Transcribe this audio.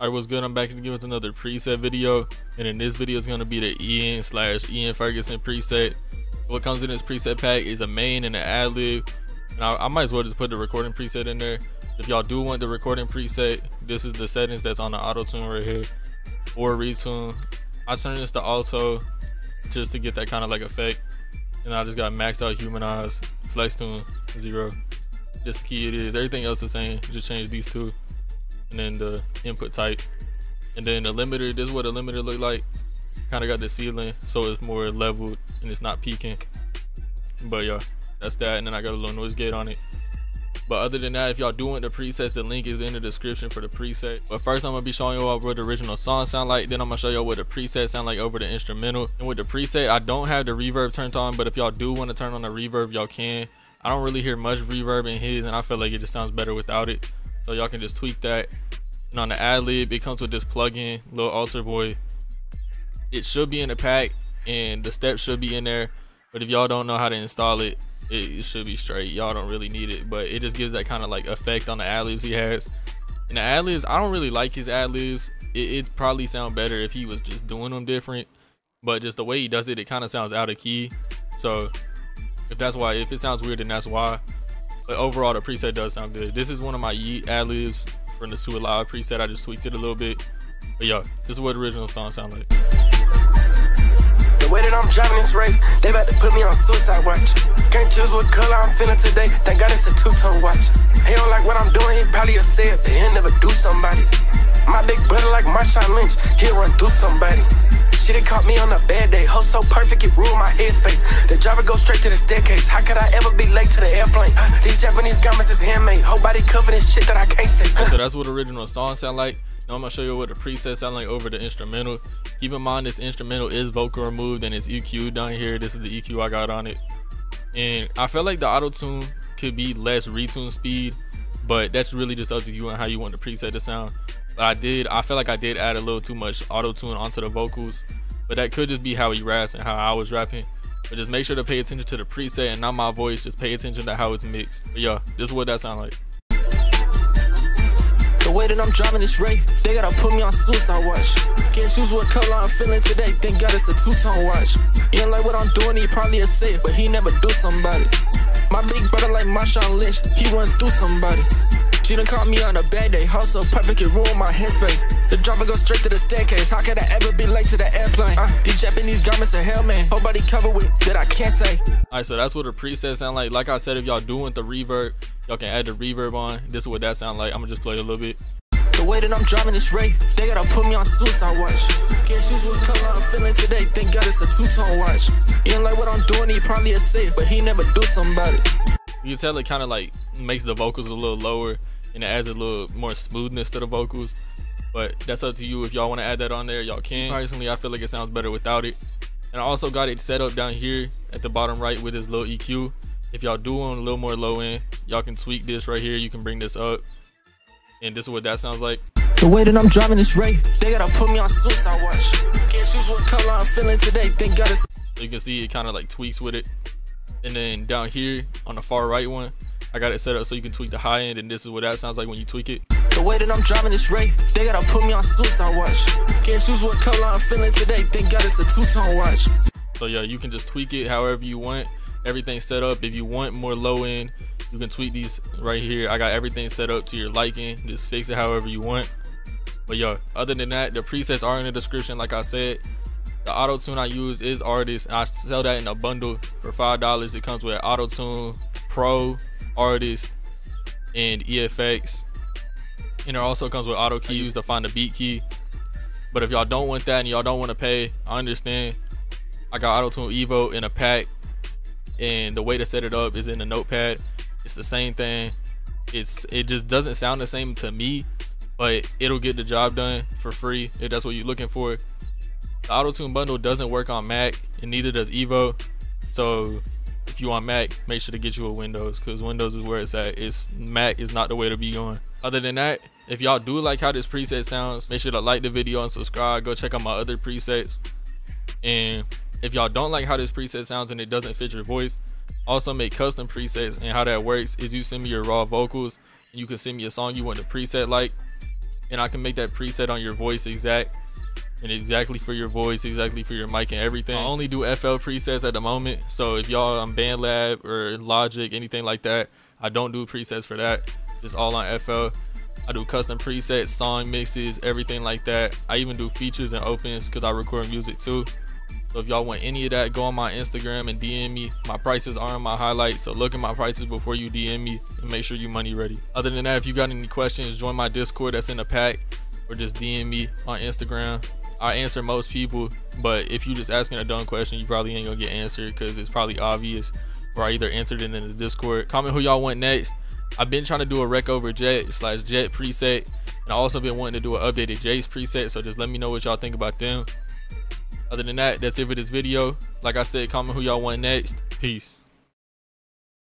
Alright, what's good? I'm back again with another preset video. And in this video is going to be the Ian slash Ian Ferguson preset. What comes in this preset pack is a main and an ad lib. And I, I might as well just put the recording preset in there. If y'all do want the recording preset, this is the settings that's on the auto tune right here. Or retune. I turn this to auto just to get that kind of like effect. And I just got maxed out humanize, flex tune, zero. This key it is. Everything else the same. Just change these two and then the input type. And then the limiter this is what a limiter look like. Kind of got the ceiling so it's more leveled and it's not peaking. But yeah that's that and then i got a little noise gate on it. But other than that if y'all do want the presets the link is in the description for the preset. But first i'm gonna be showing y'all what the original song sound like then i'm gonna show y'all what the preset sound like over the instrumental. And with the preset i don't have the reverb turned on but if y'all do want to turn on the reverb y'all can. I don't really hear much reverb in his and i feel like it just sounds better without it so y'all can just tweak that. And on the ad lib, it comes with this plugin, little AlterBoy. It should be in the pack and the steps should be in there. But if y'all don't know how to install it, it, should be straight. Y'all don't really need it, but it just gives that kind of like effect on the ad libs he has. And the ad libs, I don't really like his ad libs. It, it probably sound better if he was just doing them different. But just the way he does it, it kind of sounds out of key. So if that's why, if it sounds weird, then that's why. But overall, the preset does sound good. This is one of my Yeat ad libs from the Sue Live preset. I just tweaked it a little bit. But yo, this is what the original song sound like. The way that I'm driving this Wraith, they about to put me on suicide watch. Can't choose what color I'm feeling today. Thank God it's a two-tone watch. He don't like what I'm doing, he probably a say it, he'll never do somebody. My big brother like Marshawn Lynch, he'll run through somebody. She done caught me on a bad day. Host so perfect, it ruined my headspace. The driver goes straight to the staircase. How could I ever be late to the airplane? Uh, these Japanese garments is handmade. Whole body covered in shit that I can't say. Uh. So that's what the original song sound like. Now I'm gonna show you what the preset sound like over the instrumental. Keep in mind this instrumental is vocal removed and it's EQ down here. This is the EQ I got on it. And I feel like the auto tune could be less retune speed, but that's really just up to you and how you want to preset the sound. But I did, I feel like I did add a little too much auto tune onto the vocals. But that could just be how he raps and how I was rapping. But just make sure to pay attention to the preset and not my voice. Just pay attention to how it's mixed. But yeah, this is what that sound like. The way that I'm driving this Wraith, they gotta put me on suicide watch. Can't choose what color I'm feeling today, thank God it's a two-tone watch. He ain't like what I'm doing, he probably a safe, but he never do somebody. My big brother like Marshawn Lynch, he run through somebody. She done caught me on a bad day, so perfect it ruined my headspace. The driver goes straight to the staircase, how could I ever be late to the airplane? Uh, these Japanese garments are hell, man. Whole body covered with that I can't say. Alright, so that's what the preset sound like. Like I said, if y'all do want the reverb, y'all can add the reverb on. This is what that sound like. I'm gonna just play a little bit. The way that I'm driving this Wraith, they gotta put me on suicide watch. Can't choose what color I'm feeling today, thank God it's a two-tone watch. He ain't like what I'm doing, he probably a safe, but he never do somebody. You can tell it kind of like makes the vocals a little lower and it adds a little more smoothness to the vocals. But that's up to you. If y'all want to add that on there, y'all can. Mm-hmm. Personally, I feel like it sounds better without it. And I also got it set up down here at the bottom right with this little EQ. If y'all do want a little more low end, y'all can tweak this right here. You can bring this up. And this is what that sounds like. The way that I'm driving this Wraith, they gotta put me on suicide watch. Can't choose what color I'm feeling today, thank God it's... So you can see it kind of like tweaks with it. And then down here on the far right one, I got it set up so you can tweak the high end and this is what that sounds like when you tweak it. The way that I'm driving this Wraith, they gotta put me on suicide watch. Can't choose what color I'm feeling today, thank God it's a two-tone watch. So yeah, you can just tweak it however you want. Everything set up. If you want more low end, you can tweak these right here. I got everything set up to your liking. Just fix it however you want. But yo, other than that, the presets are in the description like I said. The auto tune I use is artist and I sell that in a bundle for five dollars. It comes with auto tune, pro, artist, and EFX. And it also comes with auto keys to find the beat key. But if y'all don't want that and y'all don't want to pay, I understand. I got auto tune Evo in a pack, and the way to set it up is in the notepad. It's the same thing. It's it just doesn't sound the same to me, but it'll get the job done for free if that's what you're looking for. The auto tune bundle doesn't work on Mac, and neither does Evo. So if you want Mac, make sure to get you a Windows because Windows is where it's at. It's Mac is not the way to be going. Other than that, if y'all do like how this preset sounds, make sure to like the video and subscribe. Go check out my other presets. And if y'all don't like how this preset sounds and it doesn't fit your voice, also make custom presets. And how that works is you send me your raw vocals and you can send me a song you want the preset like. and I can make that preset on your voice exact and exactly for your voice, exactly for your mic and everything. I only do FL presets at the moment. So if y'all um, on BandLab or Logic, anything like that, I don't do presets for that. Just all on FL. I do custom presets, song mixes, everything like that. I even do features and opens because I record music too. So if y'all want any of that, go on my Instagram and DM me. My prices are in my highlights, so look at my prices before you DM me and make sure you money ready. Other than that, if you got any questions, join my Discord that's in the pack or just DM me on Instagram. I answer most people, but if you just asking a dumb question, you probably ain't gonna get answered because it's probably obvious. Or I either answered it in the Discord. Comment who y'all want next. I've been trying to do a rec over Jet slash Jet preset, and I also been wanting to do an updated Jace preset. So just let me know what y'all think about them. Other than that, that's it for this video. Like I said, comment who y'all want next. Peace.